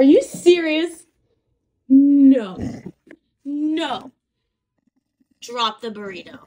Are you serious? No. No. Drop the burrito.